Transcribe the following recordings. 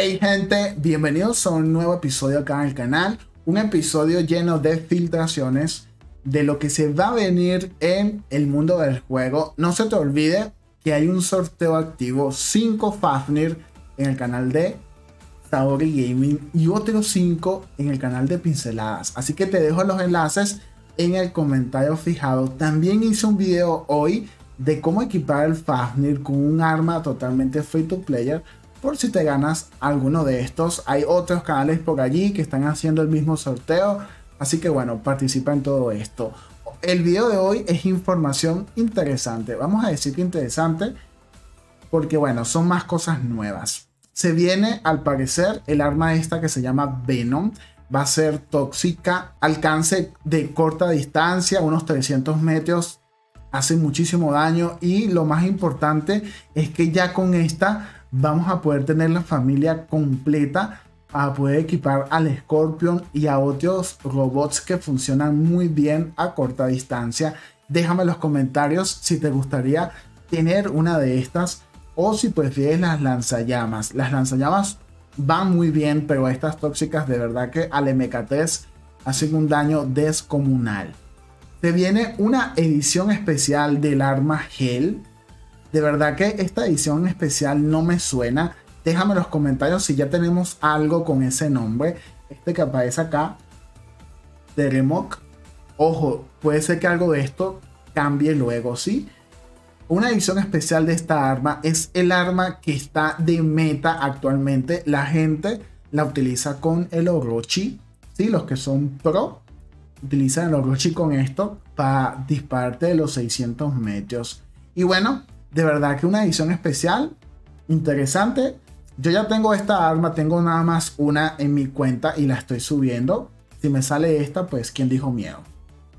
Hey gente, bienvenidos a un nuevo episodio acá en el canal. Un episodio lleno de filtraciones de lo que se va a venir en el mundo del juego. No se te olvide que hay un sorteo activo, 5 Fafnir en el canal de Saori Gaming y otros 5 en el canal de Pinceladas. Así que te dejo los enlaces en el comentario fijado. También hice un video hoy de cómo equipar el Fafnir con un arma totalmente free to player por si te ganas alguno de estos. Hay otros canales por allí que están haciendo el mismo sorteo. Así que bueno, participa en todo esto. El video de hoy es información interesante. Vamos a decir que interesante porque bueno, son más cosas nuevas. Se viene al parecer el arma esta que se llama Venom. Va a ser tóxica, alcance de corta distancia, unos 300 metros, hace muchísimo daño y lo más importante es que ya con esta vamos a poder tener la familia completa a poder equipar al Scorpion y a otros robots que funcionan muy bien a corta distancia. Déjame en los comentarios si te gustaría tener una de estas o si prefieres las lanzallamas. Las lanzallamas van muy bien, pero estas tóxicas de verdad que al MK3 hacen un daño descomunal. Se viene una edición especial del arma Hell de verdad que esta edición especial no me suena. Déjame en los comentarios si ya tenemos algo con ese nombre. Este que aparece acá. Teremok. Ojo, puede ser que algo de esto cambie luego, ¿sí? Una edición especial de esta arma es el arma que está de meta actualmente. La gente la utiliza con el Orochi. ¿sí? Los que son pro utilizan el Orochi con esto para dispararte de los 600 metros. Y bueno, de verdad que una edición especial interesante. Yo ya tengo esta arma, tengo nada más una en mi cuenta y la estoy subiendo. Si me sale esta, pues ¿quién dijo miedo?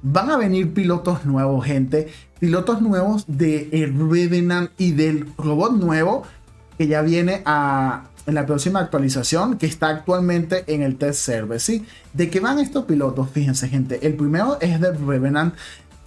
Van a venir pilotos nuevos, gente. Pilotos nuevos de el Revenant y del robot nuevo que ya viene a, en la próxima actualización que está actualmente en el test server. ¿sí? ¿De qué van estos pilotos? Fíjense, gente. El primero es del Revenant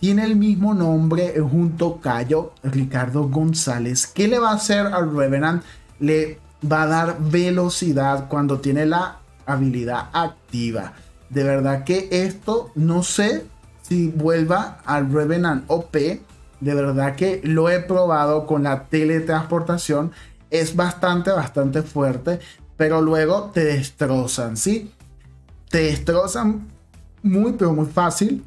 tiene el mismo nombre junto Cayo Ricardo González. ¿Qué le va a hacer al Revenant? Le va a dar velocidad cuando tiene la habilidad activa. De verdad que esto no sé si vuelva al Revenant OP. De verdad que lo he probado con la teletransportación. Es bastante, bastante fuerte. Pero luego te destrozan, ¿sí? Te destrozan muy, pero muy fácil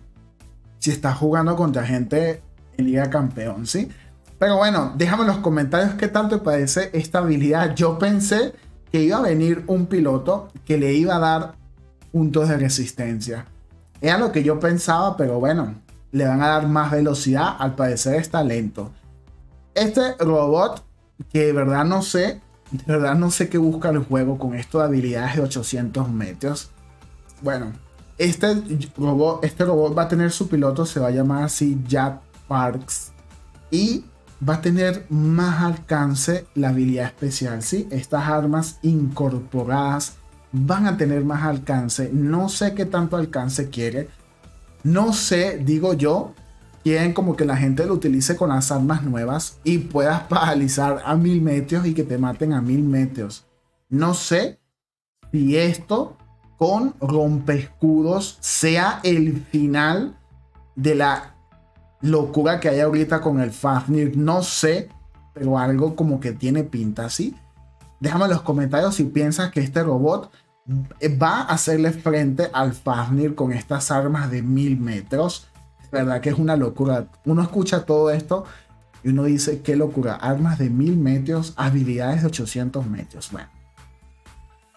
si estás jugando contra gente en Liga Campeón, ¿sí? Pero bueno, déjame en los comentarios qué tal te parece esta habilidad. Yo pensé que iba a venir un piloto que le iba a dar puntos de resistencia. Era lo que yo pensaba, pero bueno, le van a dar más velocidad. Al parecer está lento. Este robot, que de verdad no sé, de verdad no sé qué busca el juego con esto de habilidades de 800 metros. Bueno, este robot, este robot va a tener su piloto, se va a llamar así Jet Parks. Y va a tener más alcance la habilidad especial. ¿sí? Estas armas incorporadas van a tener más alcance. No sé qué tanto alcance quiere. No sé, digo yo, quieren como que la gente lo utilice con las armas nuevas y puedas paralizar a mil metros y que te maten a mil metros. No sé si esto con rompescudos sea el final de la locura que hay ahorita con el Fafnir. No sé, pero algo como que tiene pinta así. Déjame en los comentarios si piensas que este robot va a hacerle frente al Fafnir con estas armas de mil metros. Es verdad que es una locura. Uno escucha todo esto y uno dice, qué locura. Armas de mil metros, habilidades de 800 metros. Bueno.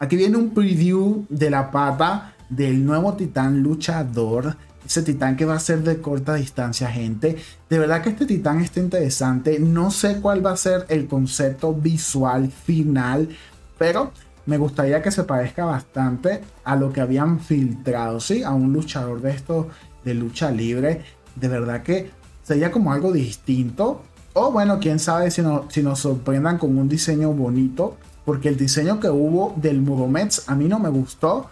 Aquí viene un preview de la pata del nuevo titán luchador. Ese titán que va a ser de corta distancia, gente. De verdad que este titán está interesante. No sé cuál va a ser el concepto visual final, pero me gustaría que se parezca bastante a lo que habían filtrado, ¿sí? A un luchador de esto de lucha libre. De verdad que sería como algo distinto. O bueno, quién sabe si, si nos sorprendan con un diseño bonito porque el diseño que hubo del Muromets a mí no me gustó,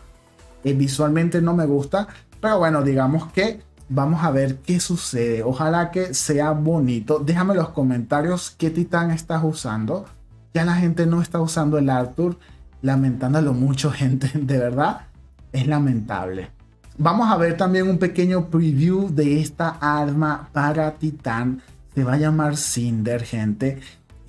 eh, visualmente no me gusta, pero bueno, digamos que vamos a ver qué sucede. Ojalá que sea bonito. Déjame en los comentarios qué titán estás usando. Ya la gente no está usando el Arthur. lamentándolo mucho, gente, de verdad, es lamentable. Vamos a ver también un pequeño preview de esta arma para Titán. Se va a llamar Cinder, gente.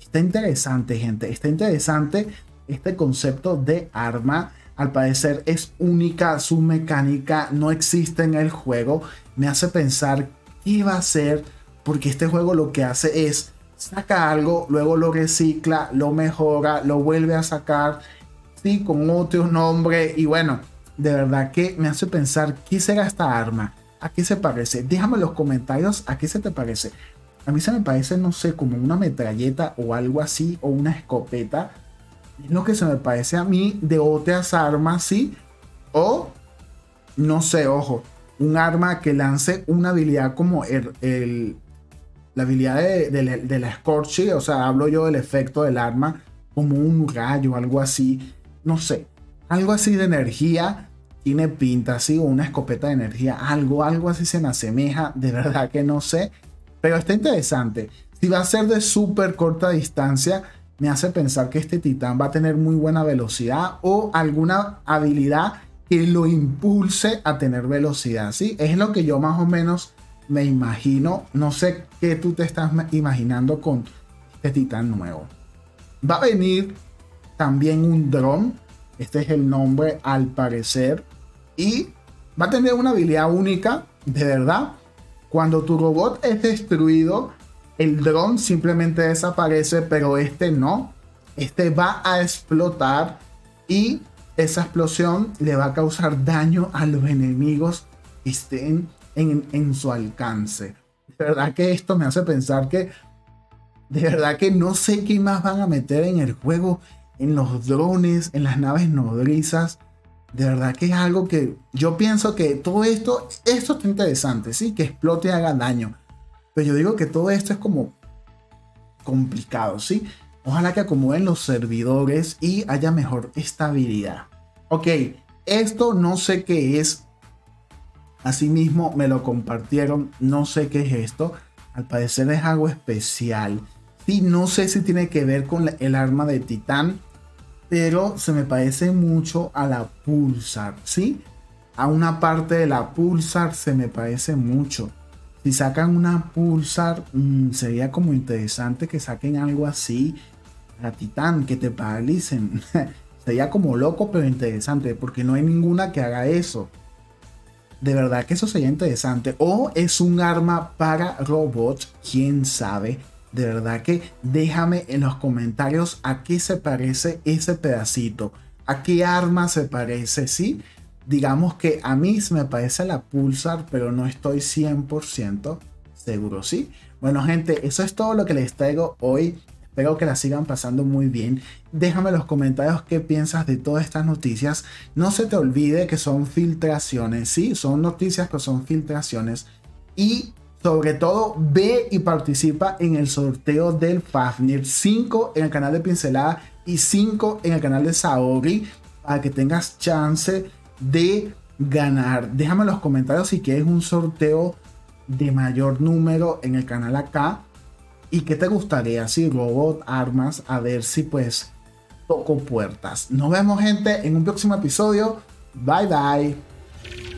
Está interesante, gente. Está interesante este concepto de arma. Al parecer es única, su mecánica no existe en el juego. Me hace pensar qué va a ser, porque este juego lo que hace es saca algo, luego lo recicla, lo mejora, lo vuelve a sacar, sí, con otro nombre. Y bueno, de verdad que me hace pensar qué será esta arma, a qué se parece. Déjame en los comentarios a qué se te parece. A mí se me parece, no sé, como una metralleta o algo así, o una escopeta. Es lo que se me parece a mí de otras armas, sí. O, no sé, ojo, un arma que lance una habilidad como el, la habilidad de, la Scorchy, o sea, hablo yo del efecto del arma, como un rayo, algo así, no sé, algo así de energía, tiene pinta así, o una escopeta de energía, algo, algo así se me asemeja, de verdad que no sé, pero está interesante. Si va a ser de súper corta distancia, me hace pensar que este titán va a tener muy buena velocidad o alguna habilidad que lo impulse a tener velocidad, ¿sí? Es lo que yo más o menos me imagino. No sé qué tú te estás imaginando con este titán nuevo. Va a venir también un dron. Este es el nombre al parecer. Y va a tener una habilidad única, de verdad. Cuando tu robot es destruido, el dron simplemente desaparece, pero este no. Este va a explotar y esa explosión le va a causar daño a los enemigos que estén en, su alcance. De verdad que esto me hace pensar que de verdad que no sé qué más van a meter en el juego, en los drones, en las naves nodrizas. De verdad que es algo que yo pienso que todo esto, esto está interesante, sí, que explote y haga daño. Pero yo digo que todo esto es como complicado, sí. Ojalá que acomoden los servidores y haya mejor estabilidad. Ok, esto no sé qué es. Asimismo me lo compartieron. No sé qué es esto. Al parecer es algo especial. Sí, no sé si tiene que ver con el arma de titán. Pero se me parece mucho a la Pulsar. ¿Sí? A una parte de la Pulsar se me parece mucho. Si sacan una Pulsar, mm, sería como interesante que saquen algo así a Titán, que te paralicen. Sería como loco, pero interesante, porque no hay ninguna que haga eso. De verdad que eso sería interesante. O es un arma para robots, quién sabe. De verdad que déjame en los comentarios a qué se parece ese pedacito. A qué arma se parece, ¿sí? Digamos que a mí me parece la Pulsar, pero no estoy 100% seguro, ¿sí? Bueno, gente, eso es todo lo que les traigo hoy. Espero que la sigan pasando muy bien. Déjame en los comentarios qué piensas de todas estas noticias. No se te olvide que son filtraciones, ¿sí? Son noticias que son filtraciones. Y sobre todo, ve y participa en el sorteo del Fafnir 5 en el canal de Pincelada y 5 en el canal de Saori para que tengas chance de ganar. Déjame en los comentarios si quieres un sorteo de mayor número en el canal acá ¿Y qué te gustaría si robot, armas? A ver si pues toco puertas. Nos vemos gente en un próximo episodio. Bye bye.